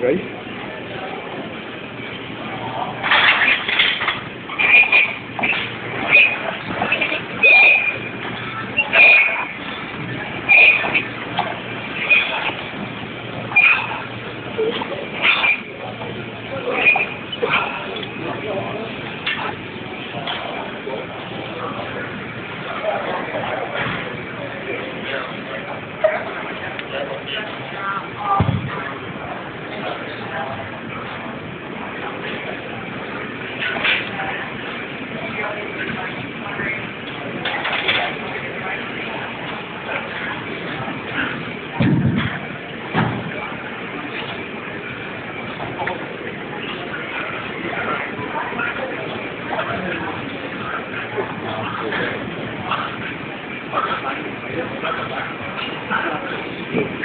right? Thank you.